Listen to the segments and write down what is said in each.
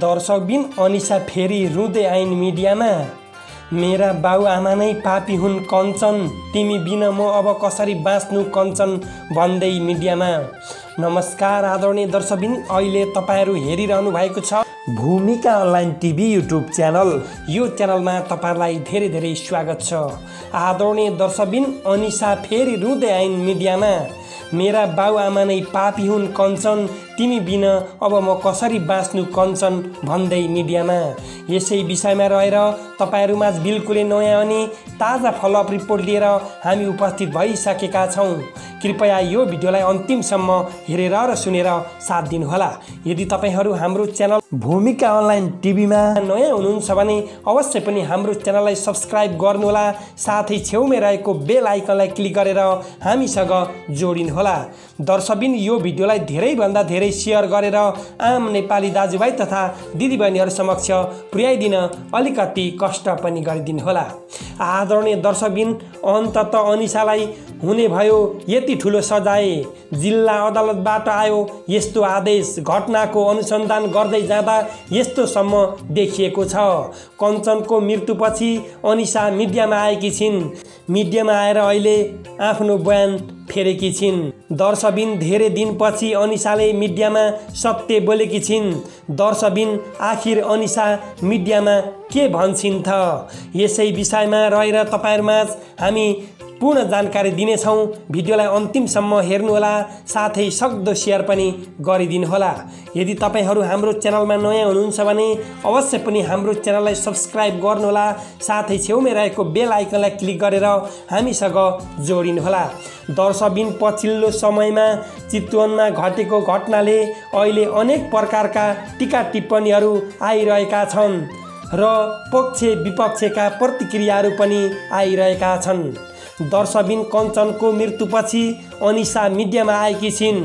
दर्शकबिन अनिसा फेरि रुँदै आइन् मिडियामा। मेरा बाउआमा नै पापी हुन् कञ्चन तिमी बिना म अब कसरी बाँच्नु कञ्चन? भन्दै मिडियामा। नमस्कार आदरणीय दर्शकबिन अहिले तपाईँहरू हेरिरहनु भएको छ भूमिका अनलाइन टिभी युट्युब च्यानल। यो च्यानलमा तपाईँहरूलाई धेरै धेरै स्वागत छ। आदरणीय दर्शकबिन अनिसा फेरि रुँदै आइन् मिडियामा। मेरा बाउआमा नै पापी हुन् कञ्चन तिमी बिना अब म कसरी बाँच्नु कञ्चन भन्दै मिडियामा? यसै विषयमा रहेर तपाईँहरूमा बिल्कुलै नयाँ अनि ताजा फलोअप रिपोर्ट लिएर हामी उपस्थित भइसकेका छौँ। कृपया यो भिडियोलाई अन्तिमसम्म हेरेर र सुनेर साथ दिनुहोला। यदि तपाईँहरू हाम्रो च्यानल भूमिका अनलाइन टिभीमा नयाँ हुनुहुन्छ भने अवश्य पनि हाम्रो च्यानललाई सब्सक्राइब गर्नुहोला। साथै छेउमै रहेको बेल आइकनलाई क्लिक गरेर हामीसँग जोडिनुहोला। दर्शकबिन यो भिडियोलाई धेरैभन्दा धेरै सेयर गरेर आम नेपाली दाजुभाइ तथा दिदीबहिनीहरू समक्ष पुर्याइदिन अलिकति कष्ट पनि गरिदिनुहोला। आदरणीय दर्शकबिन अन्तत अनिसालाई हुने भयो यति ठुलो सजाय। जिल्ला अदालतबाट आयो यस्तो आदेश। घटनाको अनुसन्धान गर्दै जाँदा यस्तोसम्म देखिएको छ। कञ्चनको मृत्युपछि अनिसा मिडियामा आएकी छिन्। मिडियामा आएर अहिले आफ्नो बयान फेरेकी छिन्। दर्शबिन धेरै दिनपछि अनिसाले मिडियामा सत्य बोलेकी छिन्। दर्शबिन आखिर अनिसा मिडियामा के भन्छन् त यसै विषयमा रहेर तपाईँहरूमा हामी पूर्ण जानकारी दिनेछौँ। भिडियोलाई अन्तिमसम्म हेर्नुहोला साथै सक्दो सेयर पनि गरिदिनुहोला। यदि तपाईँहरू हाम्रो च्यानलमा नयाँ हुनुहुन्छ भने अवश्य पनि हाम्रो च्यानललाई सब्सक्राइब गर्नुहोला साथै छेउमै रहेको बेल आइकनलाई क्लिक गरेर हामीसँग जोडिनुहोला। दर्शकबिन पछिल्लो समयमा चितवनमा घटेको घटनाले अहिले अनेक प्रकारका टिका टिप्पणीहरू आइरहेका छन् र पक्ष विपक्षका प्रतिक्रियाहरू पनि आइरहेका छन्। दर्शबिन कञ्चनको मृत्युपछि अनिसा मिडियामा आएकी छिन्।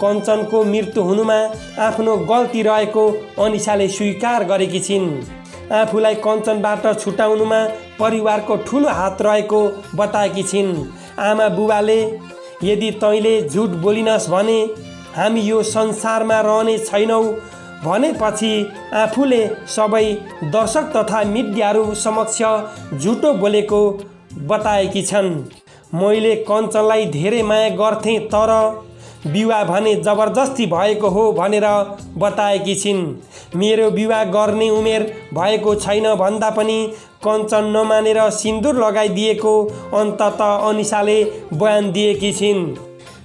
कञ्चनको मृत्यु हुनुमा आफ्नो गल्ती रहेको अनिसाले स्वीकार गरेकी छिन्। आफूलाई कञ्चनबाट छुटाउनुमा परिवारको ठुलो हात रहेको बताएकी छिन्। आमा बुबाले यदि तैँले झुट बोलिनस् भने हामी यो संसारमा रहने छैनौँ। भनेपछि आफूले सबै दर्शक तथा मिडियाहरू समक्ष झुटो बोलेको बताएकी छन्। मैले कञ्चनलाई धेरै माया गर्थेँ तर विवाह भने जबरजस्ती भएको हो भनेर बताएकी छिन्। मेरो विवाह गर्ने उमेर भएको छैन भन्दा पनि कञ्चन नमानेर सिन्दुर लगाइदिएको अन्तत अनिसाले बयान दिएकी छिन्।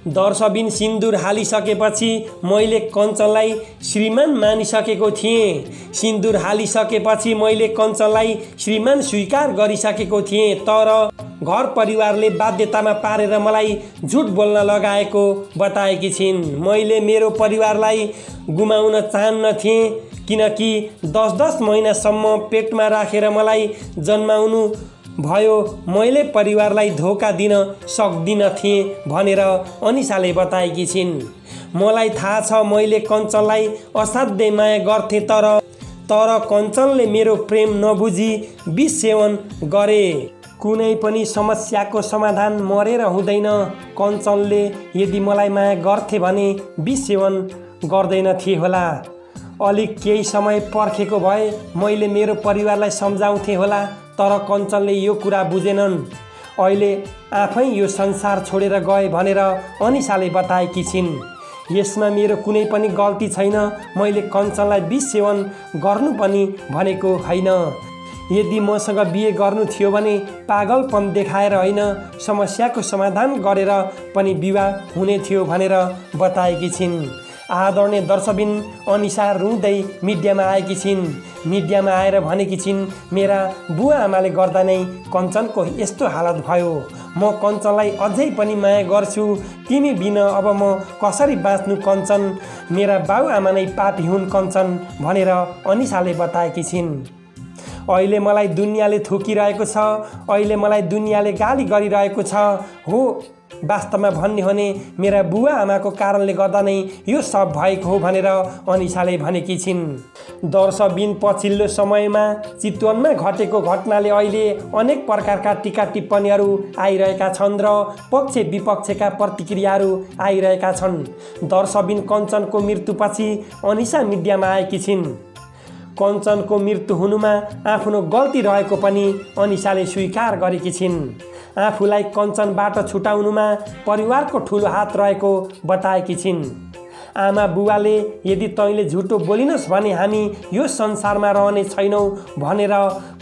दर्शबिन सिन्दुर हालिसकेपछि मैले कञ्चनलाई श्रीमान मानिसकेको थिएँ। सिन्दुर हालिसकेपछि मैले कञ्चनलाई श्रीमान स्वीकार गरिसकेको थिएँ। तर घर परिवारले बाध्यतामा पारेर मलाई झुट बोल्न लगाएको बताएकी छिन्। मैले मेरो परिवारलाई गुमाउन चाहन्न थिएँ किनकि दस दस महिनासम्म पेटमा राखेर मलाई जन्माउनु भयो मैले परिवारलाई धोका दिन सक्दिनँ थिएँ भनेर अनिसाले बताएकी छिन्। मलाई थाहा छ मैले कञ्चनलाई असाध्यै माया गर्थेँ तर तर कञ्चनले मेरो प्रेम नबुझी विष सेवन गरे। कुनै पनि समस्याको समाधान मरेर हुँदैन। कञ्चनले यदि मलाई माया गर्थे भने विष सेवन गर्दैन थिए होला। अलिक केही समय पर्खेको भए मैले मेरो परिवारलाई सम्झाउँथेँ होला। तर कञ्चनले यो कुरा बुझेनन्। अहिले आफै यो संसार छोडेर गए भनेर अनिसाले बताएकी छिन्। यसमा मेरो कुनै पनि गल्ती छैन। मैले कञ्चनलाई विष सेवन गर्नु पनि भनेको होइन। यदि मसँग बिहे गर्नु थियो भने पागलपन देखाएर होइन समस्याको समाधान गरेर पनि विवाह हुने थियो भनेर बताएकी छिन्। आदरणीय दर्शकबिन अनिसा रुँदै मिडियामा आएकी छिन्। मिडियामा आएर भनेकी छिन् मेरा बुवा आमाले गर्दा नै कञ्चनको यस्तो हालत भयो। म कञ्चनलाई अझै पनि माया गर्छु। तिमी बिना अब म कसरी बाँच्नु कञ्चन? मेरा बाउआमा नै पापी हुन् कञ्चन भनेर अनिसाले बताएकी छिन्। अहिले मलाई दुनियाँले थुकिरहेको छ। अहिले मलाई दुनियाँले गाली गरिरहेको छ। हो वास्तवमा भन्ने हो भने मेरा बुवा आमाको कारणले गर्दा नै यो सब भएको हो भनेर अनिसाले भनेकी छिन्। दर्शबिन पछिल्लो समयमा चितवनमा घटेको घटनाले अहिले अनेक प्रकारका टिका टिप्पणीहरू आइरहेका छन् र पक्ष विपक्षका प्रतिक्रियाहरू आइरहेका छन्। दर्शबिन कञ्चनको मृत्युपछि अनिसा मिडियामा आएकी छिन्। कञ्चनको मृत्यु हुनुमा आफ्नो गल्ती रहेको पनि अनिसाले स्वीकार गरेकी छिन्। आफूलाई कञ्चनबाट छुटाउनुमा परिवारको ठुलो हात रहेको बताएकी छिन्। आमा बुवाले यदि तैँले झुटो बोलिनस् भने हामी यो संसारमा रहने छैनौँ भनेर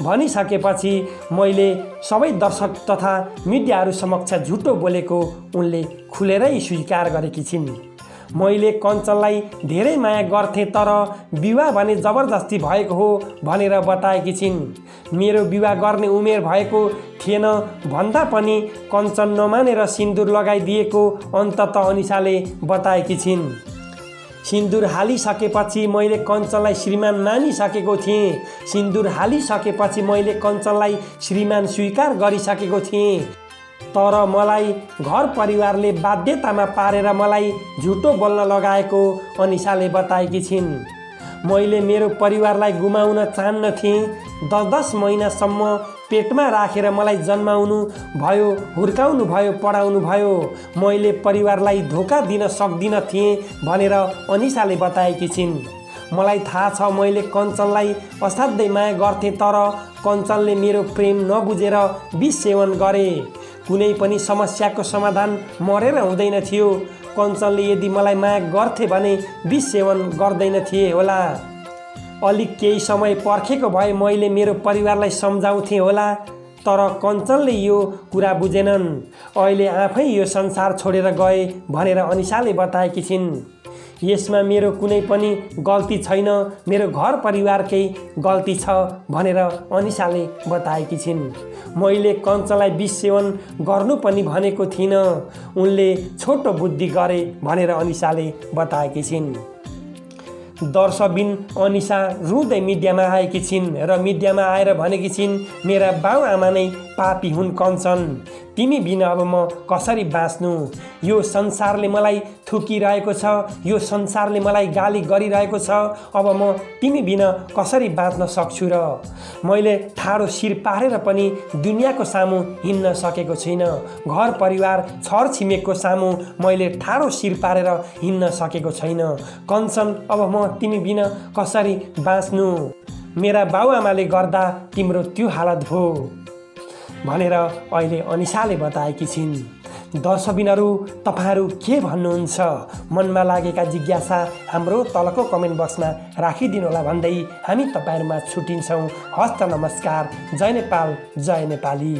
भनिसकेपछि मैले सबै दर्शक तथा मिडियाहरू समक्ष झुटो बोलेको उनले खुलेरै स्वीकार गरेकी छिन्। मैले कञ्चनलाई धेरै माया गर्थेँ तर विवाह भने जबरजस्ती भएको हो भनेर बताएकी छिन्। मेरो विवाह गर्ने उमेर भएको थिएन भन्दा पनि कञ्चन नमानेर सिन्दुर लगाइदिएको अन्तत अनिसाले बताएकी छिन्। सिन्दुर हालिसकेपछि मैले कञ्चनलाई श्रीमान मानिसकेको थिएँ। सिन्दुर हालिसकेपछि मैले कञ्चनलाई श्रीमान स्वीकार गरिसकेको थिएँ। तर मलाई घर परिवारले बाध्यतामा पारेर मलाई झुटो बोल्न लगाएको अनिसाले बताएकी छिन्। मैले मेरो परिवारलाई गुमाउन चाहन्न थिएँ। दस दस महिनासम्म पेटमा राखेर मलाई जन्माउनु भयो हुर्काउनु भयो पढाउनु भयो। मैले परिवारलाई धोका दिन सक्दिनँ थिएँ भनेर अनिसाले बताएकी छिन्। मलाई थाहा छ मैले कञ्चनलाई असाध्यै माया गर्थेँ तर कञ्चनले मेरो प्रेम नबुझेर विष सेवन गरे। कुनै पनि समस्याको समाधान मरेर हुँदैन थियो। कञ्चनले यदि मलाई माया गर्थे भने विष सेवन गर्दैन थिए होला। अलिक केही समय पर्खेको भए मैले मेरो परिवारलाई सम्झाउँथेँ होला तर कञ्चनले यो कुरा बुझेनन्। अहिले आफै यो संसार छोडेर गए भनेर अनिसाले बताएकी छिन्। यसमा मेरो कुनै पनि गल्ती छैन मेरो घर परिवारकै गल्ती छ भनेर अनिसाले बताएकी छिन्। मैले कञ्चलाई विष सेवन गर्नु पनि भनेको थिइनँ उनले छोटो बुद्धि गरे भनेर अनिसाले बताएकी छिन्। दर्शबिन अनिसा रुँदै मिडियामा आएकी छिन् र मिडियामा आएर भनेकी छिन् मेरा बाउ नै पापी हुन् कन्छन्। तिमी बिना अब म कसरी बाँच्नु? यो संसारले मलाई थुकिरहेको छ यो संसारले मलाई गाली गरिरहेको छ। अब म तिमी बिना कसरी बाँच्न सक्छु र? मैले ठाडो शिर पारेर पनि दुनियाँको सामु हिँड्न सकेको छुइनँ घर परिवार छर छिमेकको सामु मैले ठाडो शिर पारेर हिँड्न सकेको छैन। कञ्चन अब म तिमी बिना कसरी बाँच्नु? मेरा बाउआमाले गर्दा तिम्रो त्यो हालत भयो भनेर अहिले अनिसाले बताएकी छिन्। दर्शकबिनहरू तपाईँहरू के भन्नुहुन्छ? मनमा लागेका जिज्ञासा हाम्रो तलको कमेन्ट बक्समा राखिदिनु होला भन्दै हामी तपाईँहरूमा छुट्टिन्छौँ हस्त नमस्कार जय नेपाल जय नेपाली।